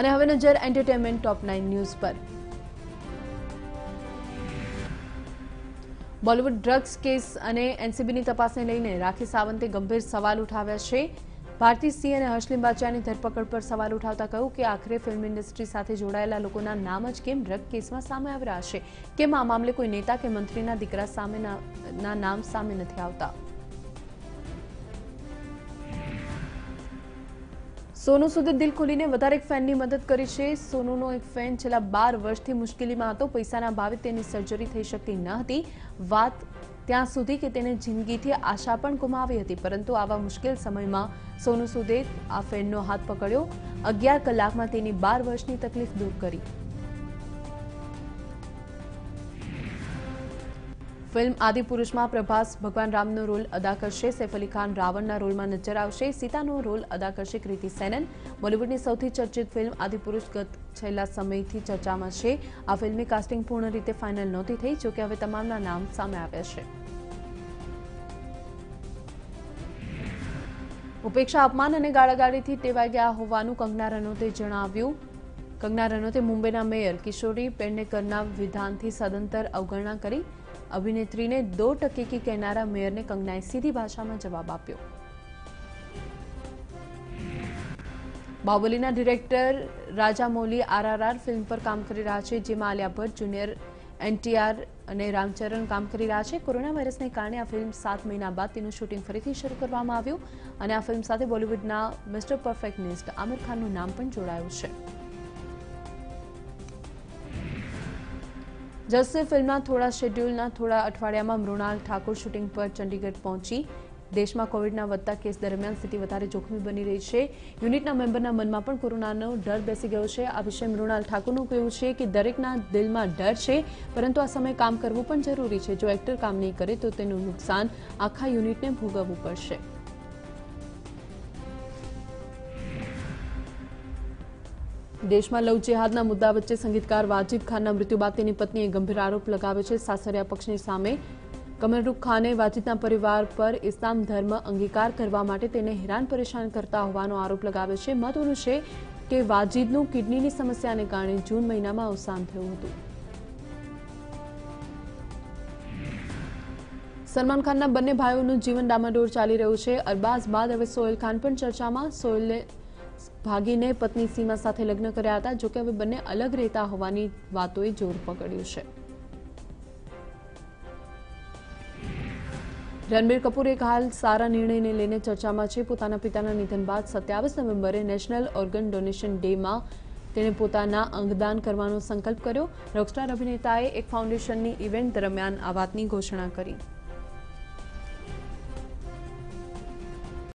અને હવે નજર એન્ટરટેનમેન્ટ ટોપ નાઇન ન્યૂઝ પર. બોલિવૂડ ડ્રગ્સ કેસ અને એનસીબીની તપાસને લઈને રાખી સાવંતે ગંભીર સવાલ ઉઠાવ્યા છે. ભારતી સિંહ અને હર્ષ લિંબાચાની ધરપકડ પર સવાલ ઉઠાવતા કહ્યું કે આખરે ફિલ્મ ઇન્ડસ્ટ્રી સાથે જોડાયેલા લોકોના નામ જ કેમ ડ્રગ કેસમાં સામે આવી રહ્યા છે કેમ આ મામલે કોઈ નેતા કે મંત્રીના દીકરા સામેના નામ સામે નથી આવતા? સોનુ સુદે દિલ ખોલીને વધારે એક ફેનની મદદ કરી છે. સોનુનો એક ફેન છેલ્લા બાર વર્ષથી મુશ્કેલીમાં હતો. પૈસાના ભાવે તેની સર્જરી થઈ શકતી ન હતી. વાત ત્યાં સુધી કે તેને જિંદગીથી આશા પણ ગુમાવી હતી. પરંતુ આવા મુશ્કેલ સમયમાં સોનુ સુદે આ ફેનનો હાથ પકડ્યો. અગિયાર કલાકમાં તેની બાર વર્ષની તકલીફ દૂર કરી. ફિલ્મ આદિપુરુષમાં પ્રભાસ ભગવાન રામનો રોલ અદા કરશે, સૈફ અલી ખાન રાવણના રોલમાં નજર આવશે, સીતાનો રોલ અદા કરશે કૃતિ સેનન. બોલિવૂડની સૌથી ચર્ચિત ફિલ્મ આદિપુરુષ ગત છેલ્લા સમયથી ચર્ચામાં છે. આ ફિલ્મની કાસ્ટિંગ પૂર્ણ રીતે ફાઇનલ નહોતી થઈ, જોકે હવે તમામના નામ સામે આવ્યા છે. ઉપેક્ષા અપમાન અને ગાળાગાળીથી ટેવાઈ ગયા હોવાનું કંગના રનૌતે જણાવ્યું. કંગના રનૌતે મુંબઈના મેયર કિશોરી પેડનેકરના વિધાનથી સદંતર અવગણના કરી અભિનેત્રીને દો ટકે કી કહેનારા મેયરને કંગનાએ સીધી ભાષામાં જવાબ આપ્યો. બાહુબલીના director Rajamouli RRR film પર કામ કરી રહ્યા છે, જેમાં આલિયા ભટ્ટ જુનિયર એનટીઆર અને રામચરણ કામ કરી રહ્યા છે. કોરોના વાયરસને કારણે આ ફિલ્મ સાત મહિના બાદ તેનું શૂટિંગ ફરીથી શરૂ કરવામાં આવ્યું અને આ ફિલ્મ સાથે બોલિવૂડના મિસ્ટર પરફેક્ટનિસ્ટ આમિર ખાનનું નામ પણ જોડાયું છે. જસ્સે ફિલ્મના થોડા શેડ્યુલના થોડા અઠવાડિયામાં મૃણાલ ઠાકુર શૂટિંગ પર ચંડીગઢ પહોંચી દેશમાં કોવિડના વધતા કેસ દરમિયાન સ્થિતિ વધારે જોખમી બની રહી છે। યુનિટના મેમ્બરના મનમાં પણ કોરોનાનો ડર બેસી ગયો છે। આ વિશે મૃણાલ ઠાકુરનું કહેવું છે કે દરેકના દિલમાં ડર છે, પરંતુ આ સમયે કામ કરવું પણ જરૂરી છે। જો એક્ટર કામ નહીં કરે તો તેનું નુકસાન આખા યુનિટને ભોગવવું પડશે। દેશમાં લવ જેહાદના મુદ્દા વચ્ચે સંગીતકાર વાજિદ ખાનના મૃત્યુ બાદ તેની પત્નીએ ગંભીર આરોપ લગાવ્યો છે. સાસરિયા પક્ષની સામે કમરરૂખ ખાને વાજિદના પરિવાર પર ઇસ્લામ ધર્મ અંગીકાર કરવા માટે તેને હેરાન પરેશાન કરતા હોવાનો આરોપ લગાવ્યો છે. મહત્વનું છે કે વાજિદનું કિડનીની સમસ્યાને કારણે જૂન મહિનામાં અવસાન થયું હતું. સલમાન ખાનના બંને ભાઈઓનું જીવન ડામાડોળ ચાલી રહ્યું છે. અરબાઝ બાદ હવે સોહેલ ખાન પણ ચર્ચામાં. સોહેલે ભાગીને પત્ની સીમા સાથે લગ્ન કર્યા હતા, જોકે હવે બંને અલગ રહેતા હોવાની વાતોએ જોર પકડ્યું છે. રણબીર કપૂર એક હાલ સારા નિર્ણયને લઈને ચર્ચામાં છે. પોતાના પિતાના નિધન બાદ સત્યાવીસ નવેમ્બરે નેશનલ ઓર્ગન ડોનેશન ડેમાં તેણે પોતાના અંગદાન કરવાનો સંકલ્પ કર્યો. રોકસ્ટાર અભિનેતાએ એક ફાઉન્ડેશનની ઇવેન્ટ દરમિયાન આ વાતની ઘોષણા કરી.